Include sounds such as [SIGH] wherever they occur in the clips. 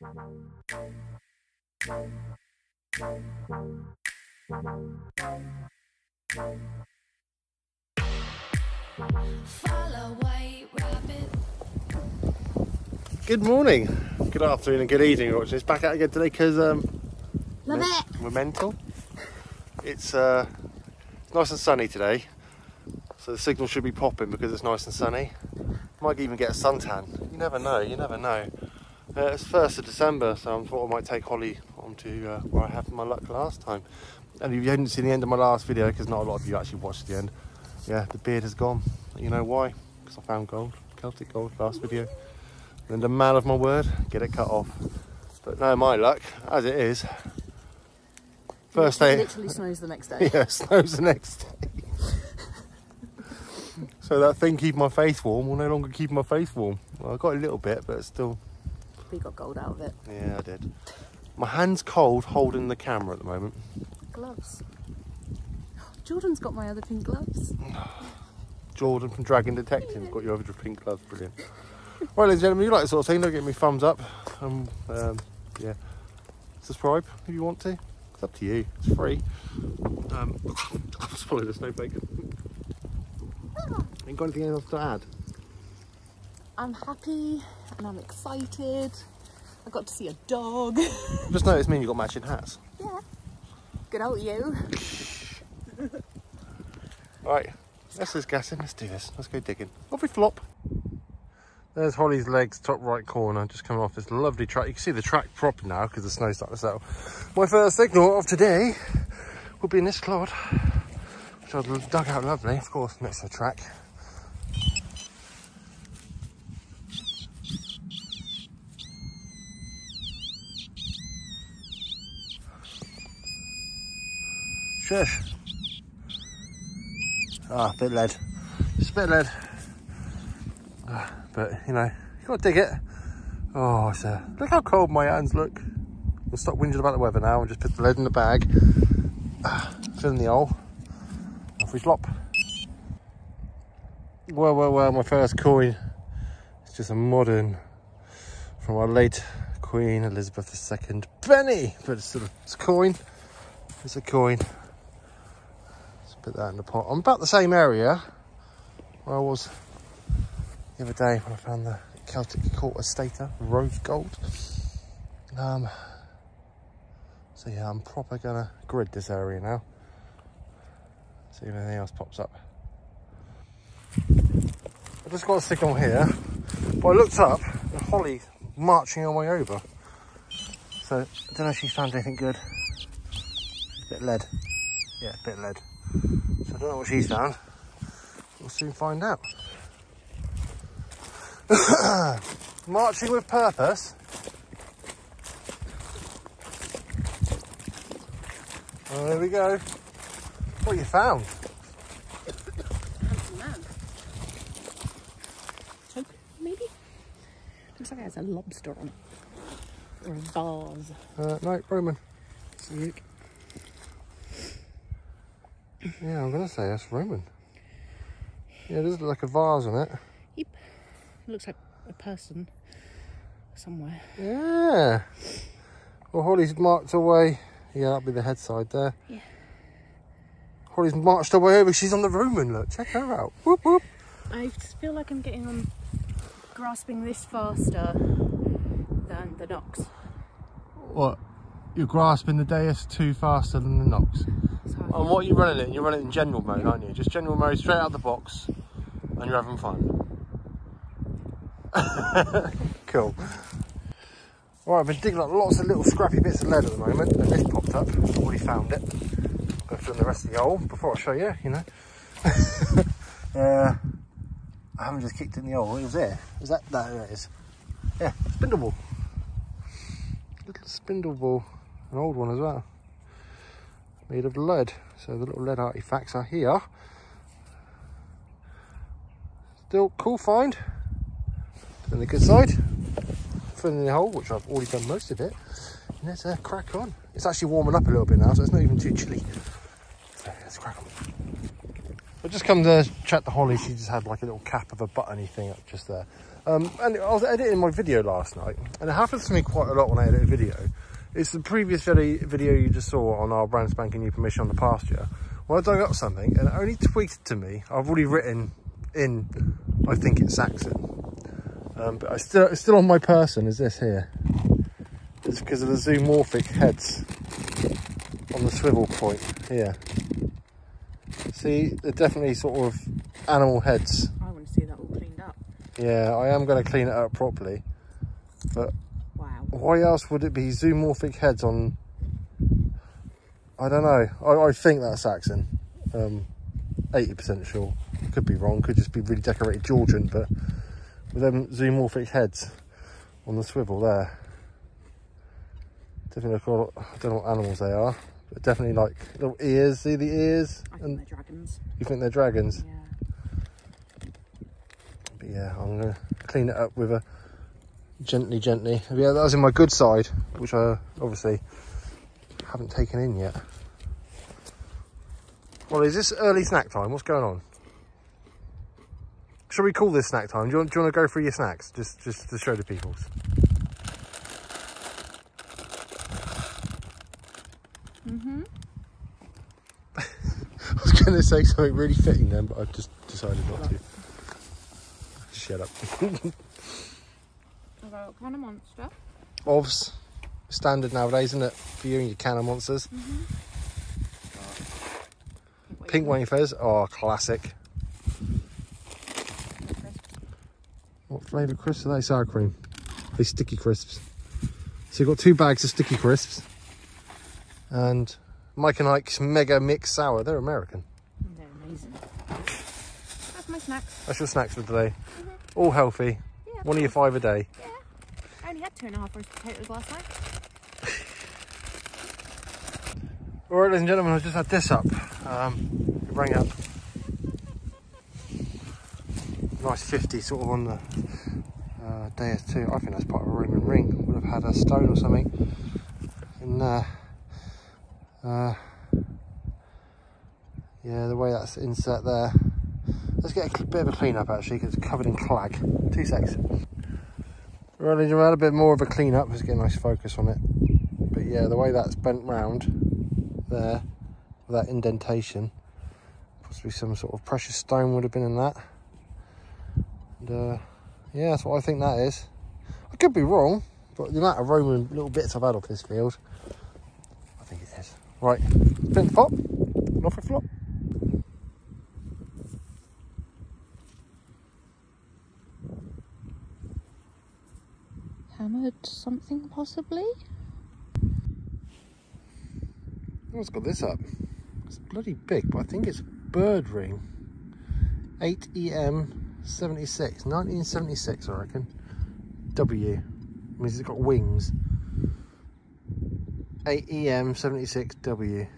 Follow white rabbit. Good morning, good afternoon, and good evening. Watching this back out again today because um, Love we're, it. we're mental. It's uh, it's nice and sunny today, so the signal should be popping because it's nice and sunny. Might even get a suntan. You never know. You never know. Uh, it's first of December, so I thought I might take Holly on to uh, where I had my luck last time. And if you hadn't seen the end of my last video, because not a lot of you actually watched the end, yeah, the beard has gone. You know why? Because I found gold, Celtic gold, last video. And a man of my word, get it cut off. But no, my luck, as it is. First It day, literally snows the next day. [LAUGHS] yeah, snows the next day. [LAUGHS] so that thing keeping my face warm will no longer keep my face warm. Well, I got a little bit, but it's still, We got gold out of it. yeah, I did. My hand's cold holding the camera at the moment. Gloves. [GASPS] Jordan's got my other pink gloves. [SIGHS] Jordan from Dragon Detective got you over to pink gloves, brilliant. right, ladies and gentlemen, you like this sort of thing, don't get me thumbs up. Um, um, yeah, subscribe if you want to. It's up to you. It's free. Um, [COUGHS] I'll swallow the snowflake. [LAUGHS] Ain't got anything else to add? I'm happy and I'm excited. I got to see a dog. [LAUGHS] Just noticed me and you got matching hats. yeah. Good old you. [LAUGHS] Right, let's just gas in. Let's do this. Let's go digging. Off we flop. There's Holly's legs, top right corner, just coming off this lovely track. You can see the track proper now because the snow's starting to settle. My first signal of today will be in this clod, which I've dug out lovely, of course, next to the track. Ah, bit lead. Just a bit lead. Ah, but, you know, you gotta dig it. Oh, so look how cold my hands look. We'll stop whinging about the weather now and just put the lead in the bag. Ah, fill in the hole. Off we flop. Well, well, well, my first coin. It's just a modern from our late Queen Elizabeth II penny. But it's still it's a coin. It's a coin. Put that in the pot. I'm about the same area where I was the other day when I found the Celtic quarter stater rose gold. Um, so yeah, I'm proper gonna grid this area now. See if anything else pops up. I just got a signal here, but I looked up and Holly's marching her way over. So I don't know if she's found anything good. Bit lead. Yeah, bit lead. So I don't know what she's found. We'll soon find out. [COUGHS] Marching with purpose. Oh, there we go. What you found? Handsome man. Choke, maybe? Looks like it has a lobster on it. Or a vase. Uh, no, Roman. Sick. Yeah, I'm gonna say that's Roman. Yeah, there's like a vase on it. Yep. Looks like a person somewhere. Yeah. Well, Holly's marked away. Yeah, that'll be the head side there. Yeah. Holly's marched her way over. She's on the Roman. Look, check her out. Whoop whoop. I just feel like I'm getting on grasping this faster than the Knox. What? You're grasping the Deus 2 faster than the knocks. So And what are you running it? You're running it in general mode, aren't you? Just general mode, straight out the box, and you're having fun. [LAUGHS] cool. All right, I've been digging up lots of little scrappy bits of lead at the moment, and this popped up. I've already found it. Go fill in the rest of the hole before I show you, you know. [LAUGHS] uh, I haven't just kicked it in the hole. It was there. Is that there? It is. Yeah, spindle whorl. Little spindle whorl, an old one as well made of lead. So the little lead artifacts are here. Still cool find. On the good side, filling the hole, which I've already done most of it. And let's uh, crack on. It's actually warming up a little bit now, so it's not even too chilly. So let's crack on. I just come to check the Holly. She just had like a little cap of a buttony thing up just there. Um, and I was editing my video last night, and it happens to me quite a lot when I edit a video. It's the previous video, video you just saw on our brand spanking new permission on the pasture. When I dug up something and it only tweeted to me, I've already written in, I think it's Saxon. Um, but I still, it's still on my person is this here. It's because of the zoomorphic heads on the swivel point here. See, they're definitely sort of animal heads. I want to see that all cleaned up. Yeah, I am going to clean it up properly. But. Why else would it be zoomorphic heads on? I don't know. I, I think that's Saxon. Um, 80% sure. Could be wrong. Could just be really decorated Georgian, but with them zoomorphic heads on the swivel there. Definitely look I don't know what animals they are, but definitely like little ears. See the ears? I think And they're dragons. you think they're dragons? Yeah. But yeah, I'm gonna clean it up with a gently, gently. Yeah, that was in my good side, which I obviously haven't taken in yet. Well, is this early snack time? What's going on? Shall we call this snack time? Do you want, do you want to go through your snacks? Just, just to show the peoples. Mm-hmm. [LAUGHS] I was going to say something really fitting then, but I just decided not to. Shut up. [LAUGHS] Got kind of monster. Ovs, standard nowadays, isn't it? For you and your can of monsters. Mm-hmm. Pink wafers, oh, classic. What flavour crisps are they? Sour cream. They sticky crisps. So you've got two bags of sticky crisps. And Mike and Ike's Mega Mix Sour. They're American. They're amazing. That's my snacks. That's your snacks for today. Mm-hmm. All healthy. Yeah. One of your five a day. Yeah. Two and a half roast potatoes last night. All right, ladies and gentlemen, I've just had this up. Um, it rang up. Nice 50 sort of on the uh, DS2. I think that's part of a Roman ring. Would have had a stone or something in there. Uh, yeah, the way that's inset there. Let's get a bit of a clean up actually because it's covered in clag. Two secs. Gentlemen, had a bit more of a clean up. Let's get a nice focus on it. But yeah, the way that's bent round there that indentation. Possibly some sort of precious stone would have been in that. And uh, yeah, that's what I think that is. I could be wrong, but the amount of Roman little bits I've had off this field, I think it is. Right, pot, and off it flop. Hammered something possibly? What's got this up? It's bloody big, but I think it's bird ring. E 8EM76, 1976, I reckon. W. Means it's got wings. E 8EM76W.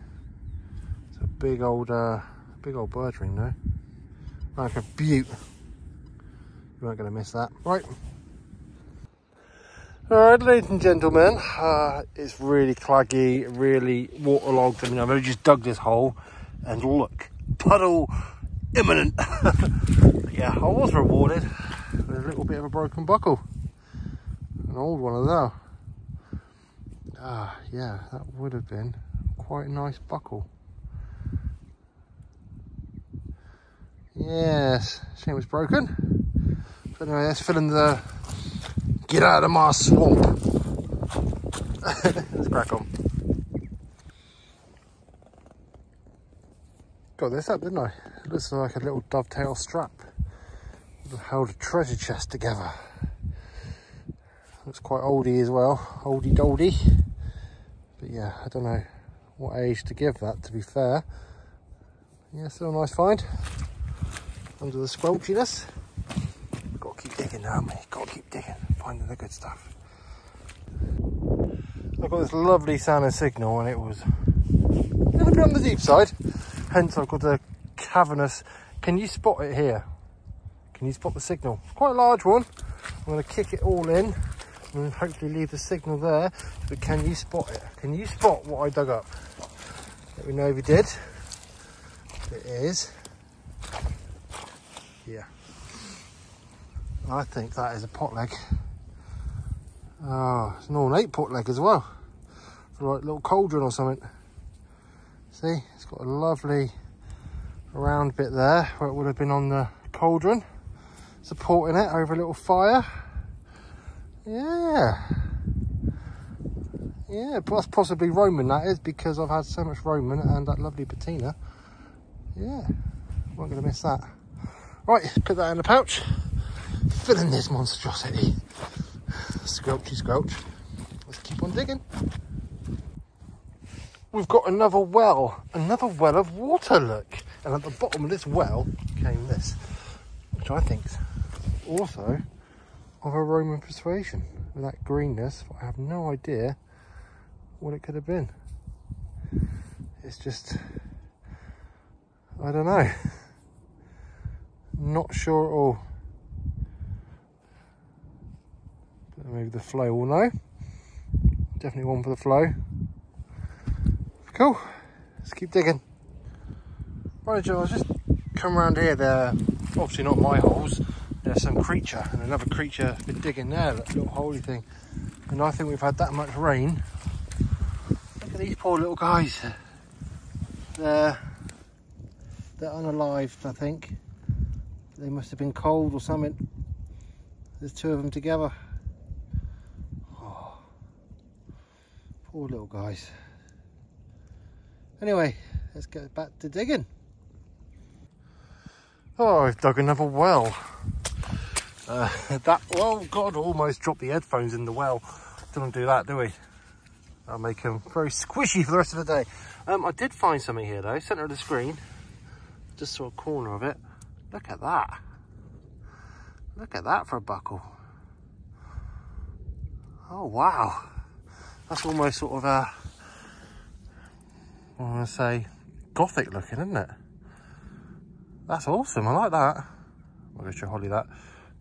It's a big old, uh, big old bird ring, though. Like a beaut. You weren't going to miss that. Right. Alright, ladies and gentlemen, uh, it's really claggy, really waterlogged. I mean, I've only just dug this hole, and look, puddle imminent. [LAUGHS] Yeah, I was rewarded with a little bit of a broken buckle, an old one as well. Ah, yeah, that would have been quite a nice buckle. Yes, shame it's broken. But anyway, let's fill in the Get out of my swamp. [LAUGHS] Let's crack on. Got this up, didn't I? It looks like a little dovetail strap. Held a treasure chest together. Looks quite oldie as well, oldie doldy. But yeah, I don't know what age to give that, to be fair. Yeah, still a nice find. Under the squelchiness. Got to keep digging now, mate. Got to keep digging, finding the good stuff. I've got this lovely sounding signal, and it was a little bit on the deep side. Hence, I've got a cavernous. Can you spot it here? Can you spot the signal? Quite a large one. I'm going to kick it all in and hopefully leave the signal there. But can you spot it? Can you spot what I dug up? Let me know if you did. It is. Yeah. I think that is a pot leg. Oh, it's an ornate pot leg as well. For like a little cauldron or something. See, it's got a lovely round bit there where it would have been on the cauldron. Supporting it over a little fire. Yeah. Yeah, plus possibly Roman that is because I've had so much Roman and that lovely patina. Yeah, not going to miss that. Right, put that in the pouch. Fill in this monstrosity. Squelchy squelch. Let's keep on digging. We've got another well, another well of water, look. And at the bottom of this well came this, which I think is also of a Roman persuasion. With that greenness, I have no idea what it could have been. It's just, I don't know. Not sure at all. Maybe the FLO will know. Definitely one for the FLO. Cool. Let's keep digging. Right, Joe, I just come around here. There, obviously not my holes. There's some creature, and another creature been digging there. That little holy thing. And I think we've had that much rain. Look at these poor little guys. They're they're unalived, I think. They must have been cold or something. There's two of them together. Oh, poor little guys. Anyway, let's get back to digging. Oh, I've dug another well. Uh, [LAUGHS] that, oh God, almost dropped the headphones in the well. Don't do that, do we? That'll make them very squishy for the rest of the day. Um, I did find something here though, centre of the screen. Just saw a corner of it. Look at that. Look at that for a buckle. Oh, wow. That's almost sort of a, I want to say, gothic looking, isn't it? That's awesome. I like that. I'll go show Holly that.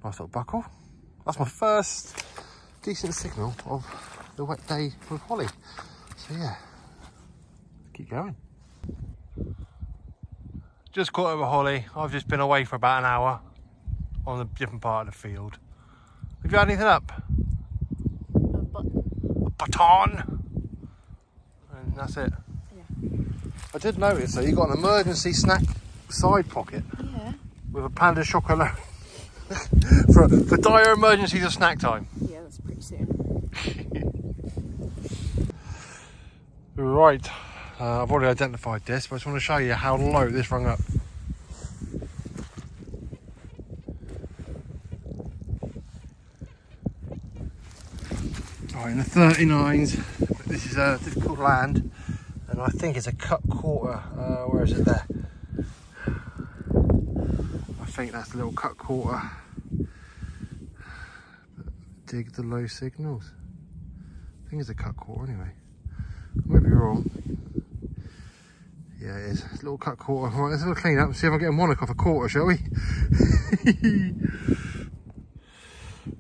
Nice little buckle. That's my first decent signal of the wet day with Holly. So yeah, keep going. Just caught up with Holly. I've just been away for about an hour on a different part of the field. Have you had anything up? A baton. And that's it. Yeah. I did notice that you got an emergency snack side pocket Yeah. with a pain au chocolat [LAUGHS] for, for dire emergencies of snack time. Yeah, that's pretty soon. [LAUGHS] Right, uh, I've already identified this, but I just want to show you how low this rung up. In the 39s, this is a difficult land, and I think it's a cut quarter. Uh, where is it there? I think that's a little cut quarter. Dig the low signals. I think it's a cut quarter anyway. I might be wrong. Yeah, it is. It's a little cut quarter. Right, let's have a clean up and see if I get a monarch off a quarter, shall we? [LAUGHS]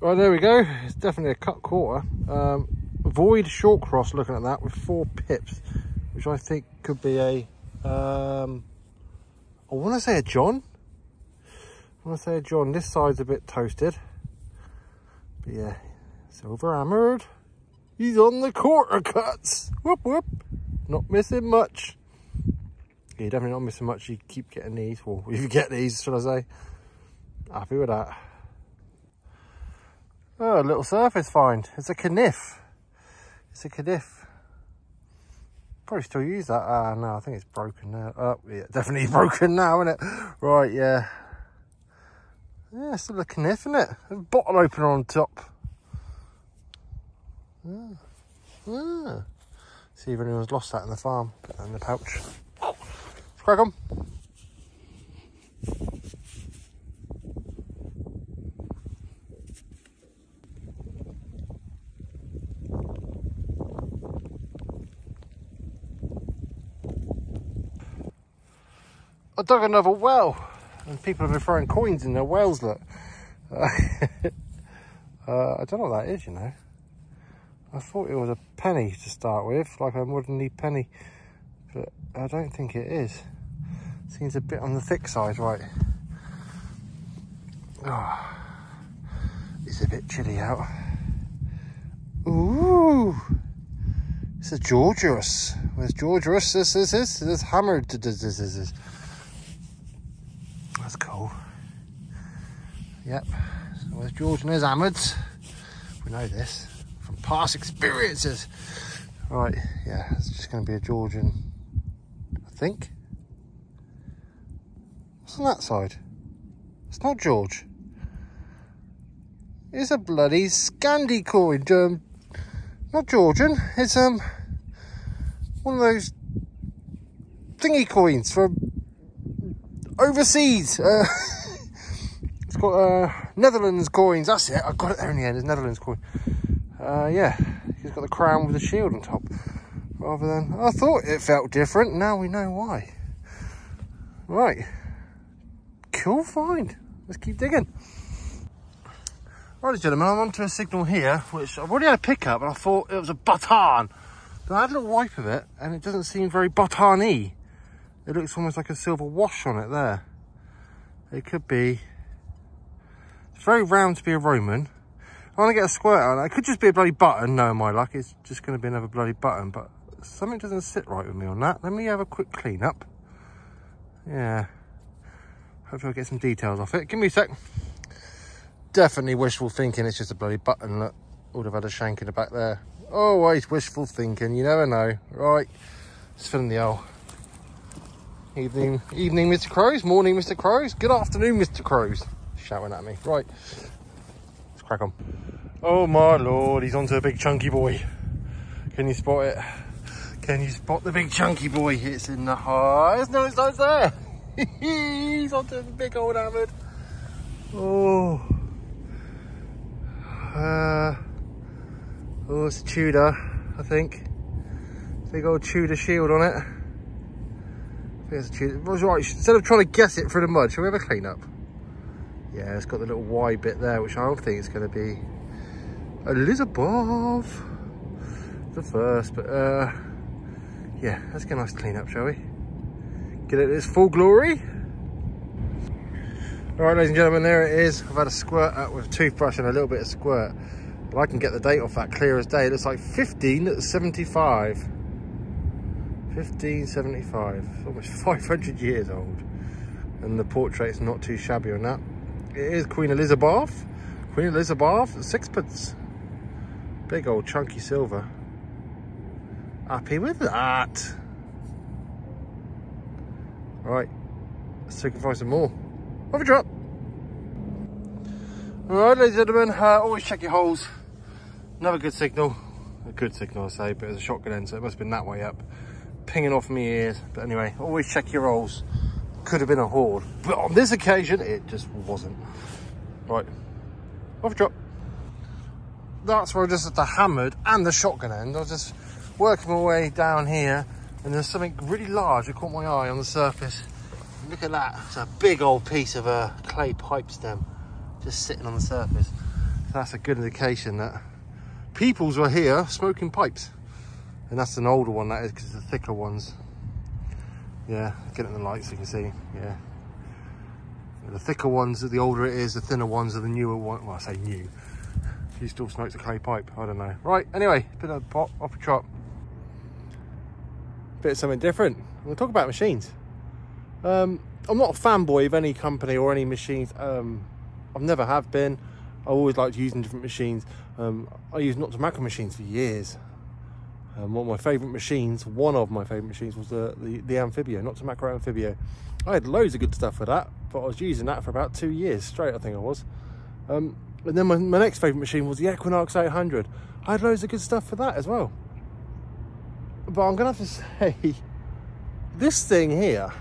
right, there we go. It's definitely a cut quarter. Um, void short cross looking at that with four pips, which I think could be a, um, I want to say a John. I want to say a John. This side's a bit toasted. But yeah, silver hammered. He's on the quarter cuts. Whoop whoop. Not missing much. Yeah, definitely not missing much. You keep getting these. Well, if [LAUGHS] you get these, should I say. Happy with that. Oh, a little surface find. It's a caniff. It's a caniff. Probably still use that. Ah, no, I think it's broken now. Oh, yeah, [LAUGHS] definitely broken now, isn't it? Right, yeah. Yeah, still a caniff, isn't it? A bottle opener on top. Ah. Ah. See if anyone's lost that in the farm. Put that in the pouch. Crack on. Dug another well and people have been throwing coins in their wells, look. Uh, [LAUGHS] uh, I don't know what that is, you know. I thought it was a penny to start with, like a modern penny, but I don't think it is. Seems a bit on the thick side, right? Oh. It's a bit chilly out. Ooh. It's a Georgios. Where's Georgios? This is this. This hammered. This is. That's cool. Yep. So where's George and his hammers? We know this from past experiences. Right, yeah, it's just going to be a Georgian, I think. What's on that side? It's not George. It's a bloody Scandi coin. Um, not Georgian. It's um one of those thingy coins from overseas. Uh, [LAUGHS] it's got uh, Netherlands coins. That's it. I got it there in the end. It's Netherlands coin. Uh, yeah, he's got the crown with the shield on top. Rather than I thought it felt different. Now we know why. Right. Cool find. Let's keep digging. Right, gentlemen, I'm onto a signal here, which I've already had a pickup, and I thought it was a button. Then I had a little wipe of it, and it doesn't seem very button-y. It looks almost like a silver wash on it there. It could be. It's very round to be a Roman. I want to get a squirt on it. It could just be a bloody button. No, my luck. It's just going to be another bloody button. But something doesn't sit right with me on that. Let me have a quick clean up. Yeah. Hopefully I'll get some details off it. Give me a sec. Definitely wishful thinking. It's just a bloody button. Look, would have had a shank in the back there. Always wishful thinking. You never know. Right. Let's fill in the hole. Evening, evening, Mr. Crows. Morning, Mr. Crows. Good afternoon, Mr. Crows. Shouting at me. Right. Let's crack on. Oh my lord, he's onto a big chunky boy. Can you spot it? Can you spot the big chunky boy? It's in the highs. No, it's not there. [LAUGHS] he's onto the big old hammered. Oh. Uh, oh, it's a Tudor, I think. Big old Tudor shield on it. I think it's a Tudor. Right. Instead of trying to guess it through the mud, shall we have a clean up? Yeah, it's got the little Y bit there, which I don't think is going to be Elizabeth the first. But uh, yeah, let's get a nice clean up, shall we? Get it its full glory. All right, ladies and gentlemen, there it is. I've had a squirt up with a toothbrush and a little bit of squirt. But I can get the date off that clear as day. It looks like 1575. 1575. It's almost [LAUGHS] 500 years old. And the portrait's not too shabby on that. It is Queen Elizabeth. Queen Elizabeth, sixpence. Big old chunky silver. Happy with that. Right, let's see if we can find some more. Have a drop. Alright, ladies and gentlemen, uh, always check your holes. Another good signal. A good signal, I say, but it's a shotgun end, so it must have been that way up. Pinging off my ears. But anyway, always check your holes. Could have been a horde. But on this occasion, it just wasn't. Right. Off drop. That's where I just had the hammered and the shotgun end. I was just working my way down here, and there's something really large that caught my eye on the surface. Look at that. It's a big old piece of a clay pipe stem just sitting on the surface. So that's a good indication that peoples were here smoking pipes. And that's an older one, that is, because the thicker ones. Yeah, get in the light so you can see. Yeah. The thicker ones, the older it is, the thinner ones are the newer ones. Well, I say new. He still smokes a clay pipe. I don't know. Right, anyway, bit of pot off a chop. Bit of something different. We'll talk about machines. Um, I'm not a fanboy of any company or any machines. Um, I've never have been. I always liked using different machines. Um, I used Nokta Makro machines for years. Um, one of my favourite machines, one of my favourite machines was the, the, the Anfibio, Not the Macro Amphibio. I had loads of good stuff for that, but I was using that for about two years straight, I think I was. Um, and then my, my next favourite machine was the Equinox 800. I had loads of good stuff for that as well. But I'm going to have to [LAUGHS] say, this thing here,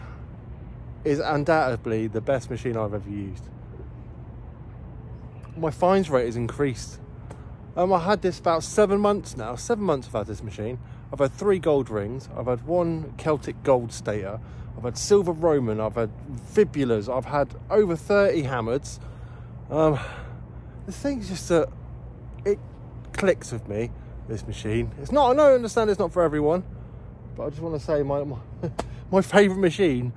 is undoubtedly the best machine I've ever used. My fines rate has increased. Um, I had this about seven months now. Seven months I've had this machine. I've had three gold rings. I've had one Celtic gold stater. I've had silver Roman. I've had fibulas. I've had over 30 hammers. Um, the thing's just that it clicks with me, this machine. It's not, I know, I understand it's not for everyone, but I just want to say my, my, [LAUGHS] my favourite machine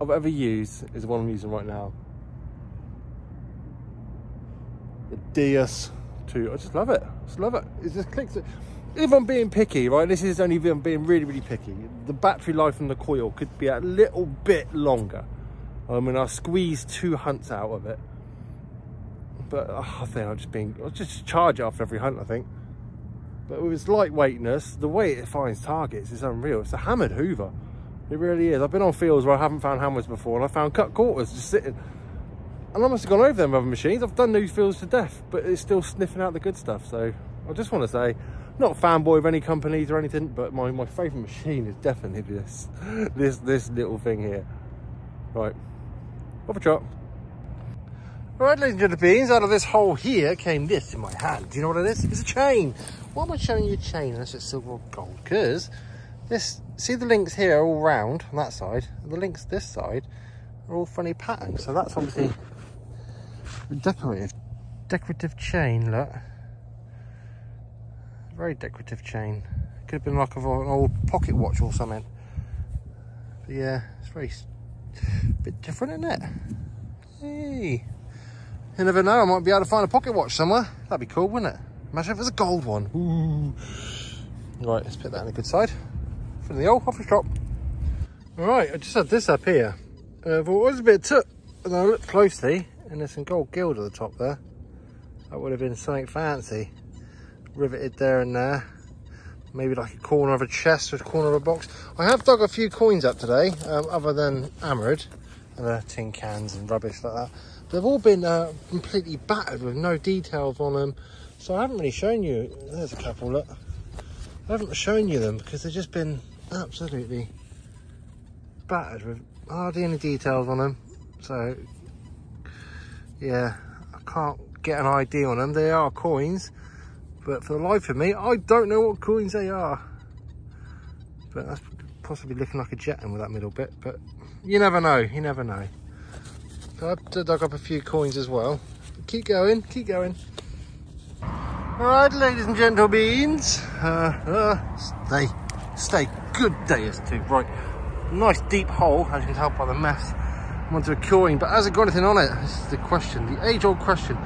I've ever used is the one I'm using right now. the DS2. I just love it. Just love it. It just clicks. It. If I'm being picky, right, this is only if I'm being really, really picky. The battery life on the coil could be a little bit longer. I mean, I squeezed two hunts out of it. But uh, I think I'll just being, I'll just charge after every hunt, I think. But with its lightweightness, the way it finds targets is unreal. It's a hammered Hoover. It really is. I've been on fields where I haven't found hammers before and I found cut quarters just sitting. And I must have gone over them other machines. I've done these fields to death, but it's still sniffing out the good stuff. So I just want to say, not a fanboy of any companies or anything, but my, my favourite machine is definitely this, [LAUGHS] this, this little thing here. Right, off a trot. Right, ladies and gentlemen, out of this hole here came this in my hand. Do you know what it is? It's a chain. Why am I showing you a chain unless it's silver or gold? Because this, see the links here all round on that side, the links this side are all funny patterns. So that's obviously decorative, decorative chain, look. Very decorative chain. Could have been like an old pocket watch or something. But yeah, it's very, bit different, isn't it? Hey. You never know, I might be able to find a pocket watch somewhere. That'd be cool, wouldn't it? Imagine if it was a gold one. Ooh. Right, let's put that on the good side. From the old coffee shop. All right, I just had this up here. Uh, but it was a bit took, and I looked closely, and there's some gold gild at the top there. That would have been something fancy. Riveted there and there. Maybe like a corner of a chest or a corner of a box. I have dug a few coins up today, um, other than Amarid, and uh, tin cans and rubbish like that. They've all been uh, completely battered with no details on them. So I haven't really shown you, there's a couple, look. I haven't shown you them because they've just been absolutely battered with hardly any details on them. So, yeah, I can't get an ID on them. They are coins, but for the life of me, I don't know what coins they are. But that's possibly looking like a Jetton with that middle bit, but you never know, you never know. I've dug up a few coins as well. Keep going, keep going. All right, ladies and gentlemen, uh, uh, stay, stay, good day as to right. Nice deep hole, as you can tell by the mess. Onto a coin, but has it got anything on it? This is the question, the age-old question.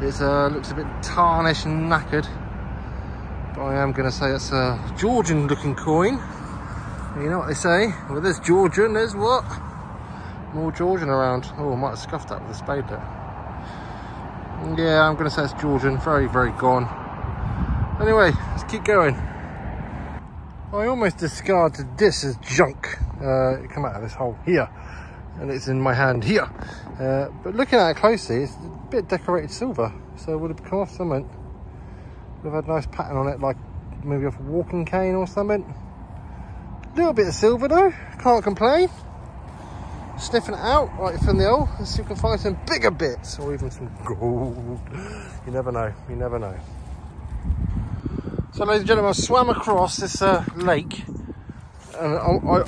It uh, looks a bit tarnished and knackered, but I am going to say it's a Georgian-looking coin. You know what they say? Well, there's Georgian, there's what? More Georgian around. Oh, I might have scuffed that with a spade there. Yeah, I'm going to say it's Georgian. Very, very gone. Anyway, let's keep going. I almost discarded this as junk. Uh, it come out of this hole here. And it's in my hand here. Uh, but looking at it closely, it's a bit decorated silver. So it would have come off something. Would have had a nice pattern on it, like maybe off a walking cane or something. A little bit of silver though, can't complain sniffing it out right from the hole and see if we can find some bigger bits or even some gold. You never know, you never know. So ladies and gentlemen, I swam across this uh, lake and I, I,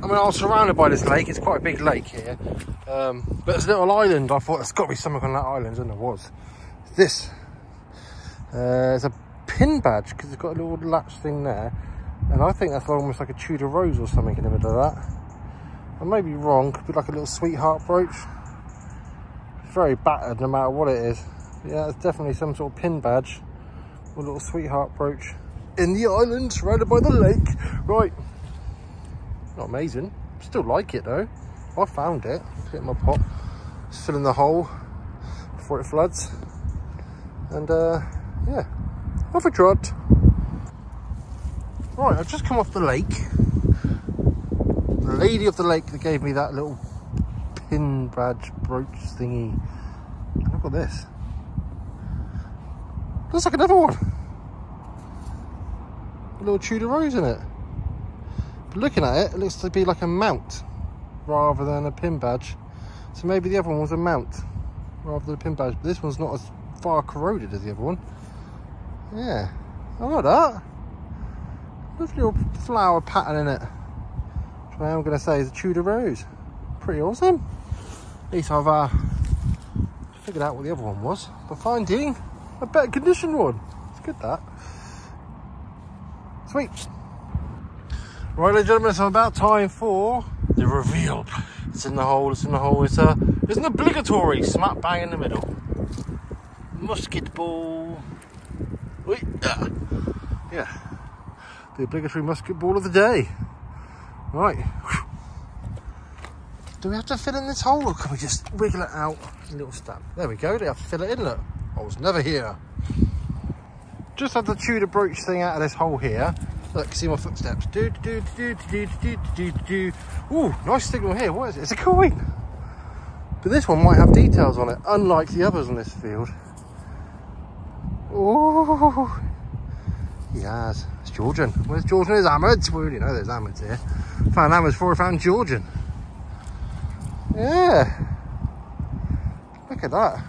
I, mean I was surrounded by this lake, it's quite a big lake here. Um, but a little island, I thought there's got to be something on that island and there was. This, uh, it's a pin badge because it's got a little latch thing there and I think that's almost like a Tudor rose or something in the middle of that. I may be wrong, could be like a little sweetheart brooch. It's very battered no matter what it is. But yeah, it's definitely some sort of pin badge or little sweetheart brooch in the island surrounded by the lake. Right, not amazing. Still like it though. I found it, put it in my pot, just fill in the hole before it floods. And uh, yeah, off a trot. Right, I've just come off the lake the lady of the lake that gave me that little pin badge brooch thingy. Look at this. Looks like another one. A little Tudor rose in it. But looking at it, it looks to be like a mount rather than a pin badge. So maybe the other one was a mount rather than a pin badge. But this one's not as far corroded as the other one. Yeah, I like that. Lovely little flower pattern in it. I am going to say is a Tudor Rose. Pretty awesome. At least I've uh, figured out what the other one was by finding a better condition one. It's good that. Sweet. Right, ladies and gentlemen, it's about time for the reveal. It's in the hole, it's in the hole. It's, a, it's an obligatory smack bang in the middle. musket ball. Ah. Yeah, the obligatory musket ball of the day. Right. Do we have to fill in this hole or can we just wiggle it out? A little stab. There we go, they have to fill it in, look. I was never here. Just had the Tudor brooch thing out of this hole here. Look, see my footsteps. Do do do do do do do do. Ooh, nice signal here. What is it? It's a coin. But this one might have details on it, unlike the others on this field. Oh, has. it's Georgian. Where's Georgian? Is Ahmeds? We already know there's Ahmeds here. Found Ahmeds before I found Georgian. Yeah. Look at that.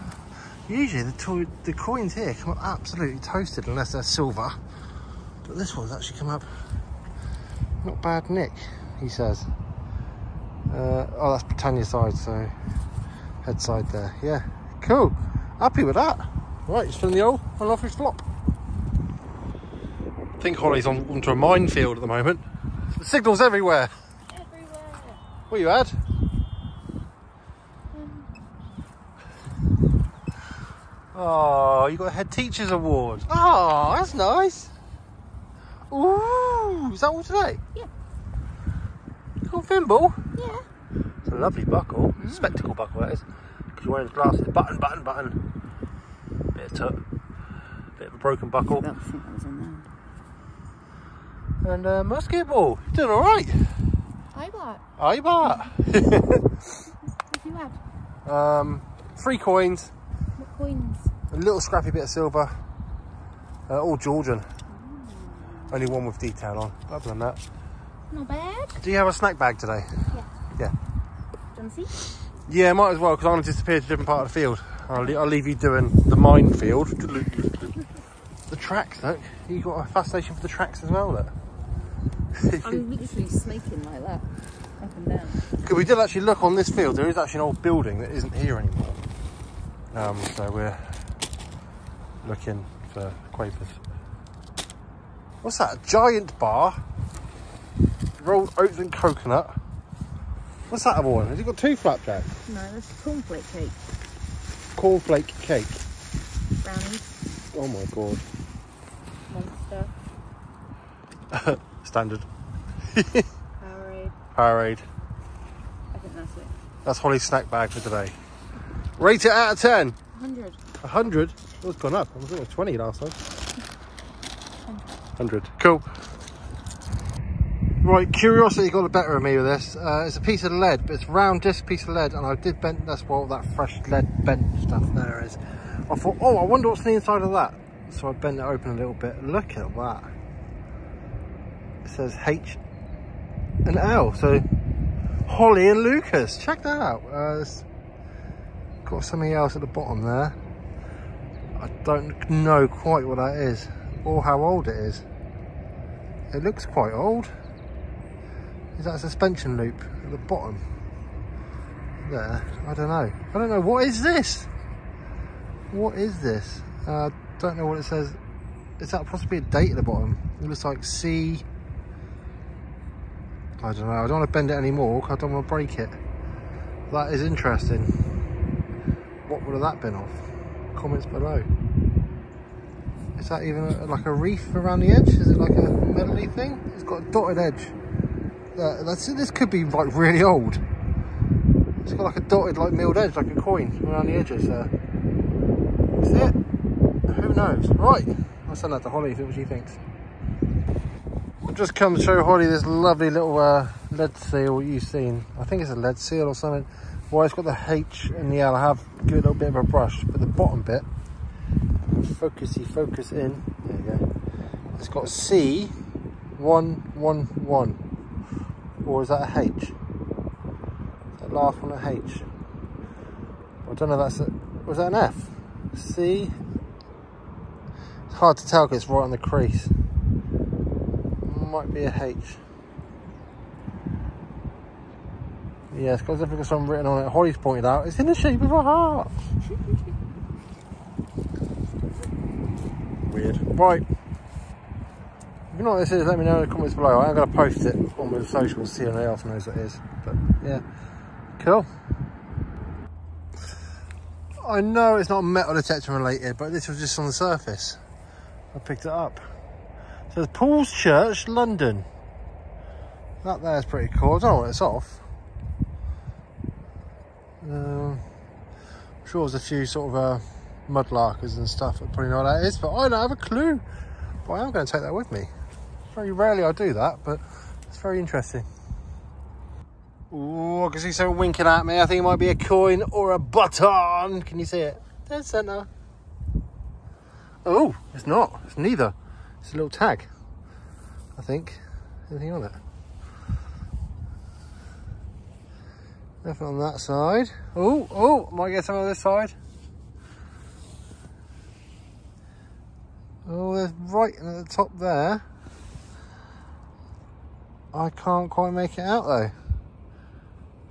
Usually the, the coins here come absolutely toasted unless they're silver. But this one's actually come up not bad nick, he says. Uh, oh, that's Britannia side, so head side there. Yeah, cool. Happy with that. Right, he's filling the old and off his flop. I think Holly's on onto a minefield at the moment. The signals everywhere. Everywhere. What you had? Oh, you got a head teacher's award. Oh, that's nice. Ooh, is that all today? Yeah. Got thimble? Yeah. It's a lovely buckle. Spectacle buckle, that is. Because you're wearing glasses. Button, button, button. Bit of tut. Bit of a broken buckle. I think that was in And uh, musket ball. You're doing alright. there. I. Aye, bar. What you had? [LAUGHS] um, three coins. What coins? A little scrappy bit of silver. Uh, all Georgian. Only one with detail on. Other than that. Not bad. Do you have a snack bag today? Yeah. Yeah. Do you want to see? Yeah, might as well because I'm going to disappear to a different part of the field. I'll, le- I'll leave you doing the minefield. The tracks, look. You've got a fascination for the tracks as well, look. [LAUGHS] I'm literally snaking like that. Up and down. Because we did actually look on this field. There is actually an old building that isn't here anymore. Um, so we're looking for Quapers. What's that? A giant bar? Rolled oats and coconut. What's that other one? Has it got two flapjacks? No, that's cornflake cake. Cornflake cake. Brownies. Oh my god. Monster. [LAUGHS] Standard. Powerade. Powerade. I think that's it. That's Holly's snack bag for today. Rate it out of 10. 100. 100? Oh, it's gone up. I was thinking it was 20 last time. 100. Cool. Right, curiosity got the better of me with this. Uh, it's a piece of lead, but it's round disc piece of lead, and I did bend. That's what that fresh lead bent stuff there is. I thought, oh, I wonder what's the inside of that. So I bent it open a little bit. Look at that. It says H and L. So Holly and Lucas. Check that out. Uh, got something else at the bottom there. I don't know quite what that is or how old it is. It looks quite old. Is that a suspension loop at the bottom? There, I don't know. I don't know. What is this? What is this? I uh, don't know what it says. Is that possibly a date at the bottom? It looks like C. I don't know. I don't want to bend it anymore because I don't want to break it. That is interesting. What would have that been off? Comments below. Is that even a, like a reef around the edge? Is it like a melody thing? It's got a dotted edge. Uh, that's, this could be like really old. It's got like a dotted like milled edge, like a coin around the edges there. Is it? Who knows? Right, I'll send that to Holly, see what she thinks. I've just come to show Holly this lovely little uh, lead seal you've seen. I think it's a lead seal or something. Well, it's got the H and the L. I have give it a little bit of a brush, but the bottom bit, focusy, focus in. There you go. It's got C, one, one, one. Or is that a H? Is that last one a H? I don't know. That's a. Was that an F? C. It's hard to tell because it's right on the crease. Might be a H. Yeah, it's got something written on it. Holly's pointed out. It's in the shape of a heart. [LAUGHS] Weird. Right. If you know what this is, let me know in the comments below. I'm going to post it on my socials, see anyone else knows what it is. But yeah, cool. I know it's not metal detector related, but this was just on the surface. I picked it up. It says Paul's Church, London. That there's pretty cool. I don't know what it's off. Um, I'm sure there's a few sort of uh, mudlarkers and stuff that probably know what that is, but I don't have a clue. But I am going to take that with me. Very rarely I do that, but it's very interesting. Ooh, I can see someone winking at me. I think it might be a coin or a button. Can you see it? Dead centre. Oh, it's not. It's neither. It's a little tag. I think. Anything on it? Nothing on that side. Oh, oh, might get some on this side. There's right at the top there. I can't quite make it out though.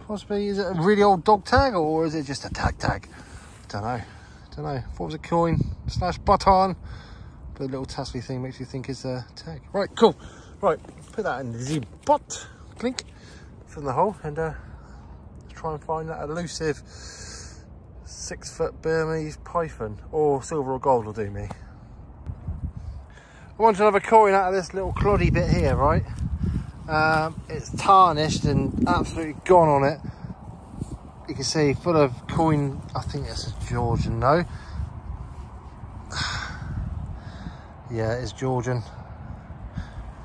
Possibly, is it a really old dog tag or is it just a tag tag? Don't know. Don't know. Thought it was a coin slash button? But the little tassely thing makes you think it's a tag. Right, cool. Right, put that in the butt. Clink from the hole and uh, try and find that elusive six foot Burmese python or silver or gold will do me. I want another coin out of this little cloddy bit here, right? Um, it's tarnished and absolutely gone on it. You can see full of coin, I think it's a Georgian, no? [SIGHS] yeah, it's Georgian.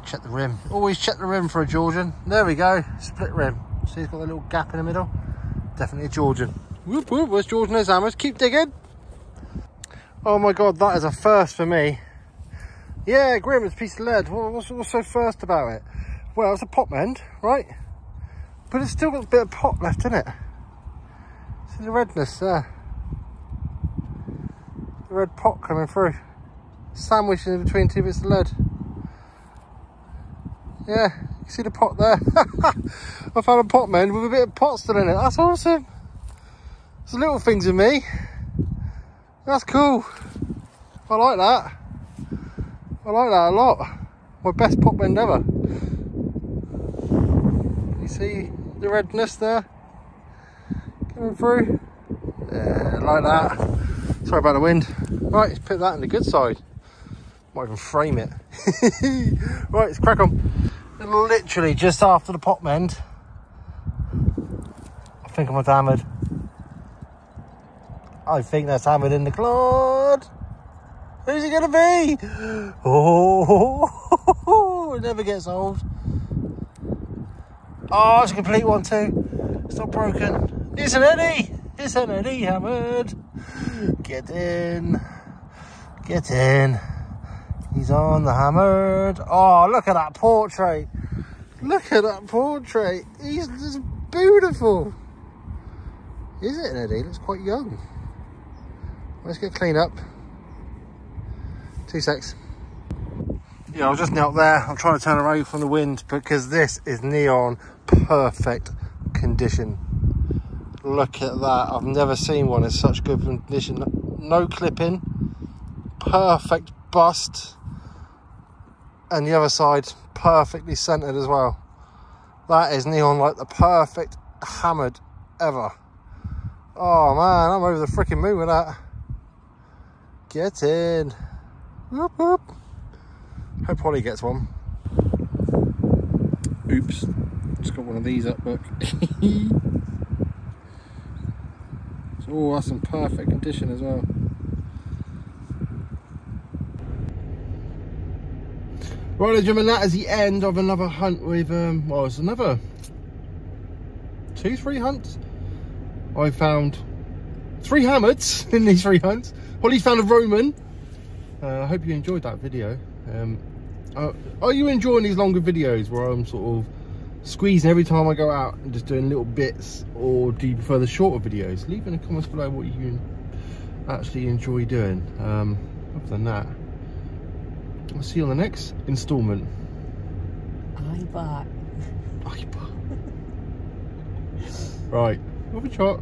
Check the rim. Always check the rim for a Georgian. There we go, split rim. See it's got a little gap in the middle? Definitely a Georgian. Whoop whoop, where's Georgian hammers? Keep digging. Oh my God, that is a first for me. Yeah, Grim, it's a piece of lead. What's, what's so first about it? Well, it's a pot mend, right? But it's still got a bit of pot left in it. See the redness there. The red pot coming through. Sandwiched in between two bits of lead. Yeah, you see the pot there? [LAUGHS] I found a pot mend with a bit of pot still in it. That's awesome. It's little things in me. That's cool. I like that. I like that a lot. My best pot mend ever. You see the redness there coming through? Yeah, like that. Sorry about the wind. Right, let's put that in the good side. Might even frame it. [LAUGHS] right, let's crack on. Literally just after the pot mend. I think I'm a hammered. I think that's hammered in the clod. Who's it gonna be? [GASPS] Oh, it never gets old. Oh, it's a complete one too. It's not broken. It's an Eddie. It's an Eddie hammered. Get in. Get in. He's on the hammered. Oh, look at that portrait. Look at that portrait. He's just beautiful. Is it an Eddie? He looks quite young. Let's get clean up. Two secs. Yeah, I was just out there. I'm trying to turn away from the wind because this is neon perfect condition. Look at that. I've never seen one in such good condition. No clipping. Perfect bust. And the other side perfectly centered as well. That is neon like the perfect hammered ever. Oh man, I'm over the freaking moon with that. Get in. Whoop, whoop. Hope Holly gets one. Oops. Just got one of these up, look. [LAUGHS] oh, that's in perfect condition as well. Right, gentlemen, that is the end of another hunt with, um, well, it's another two, three hunts. I found three hammers [LAUGHS] in these three hunts. Holly found a Roman. Uh, I hope you enjoyed that video. Um, uh, are you enjoying these longer videos where I'm sort of squeezing every time I go out and just doing little bits or do you prefer the shorter videos? Leave in the comments below what you actually enjoy doing. Um, other than that, I'll see you on the next instalment. I bet. [LAUGHS] Right, have a shot.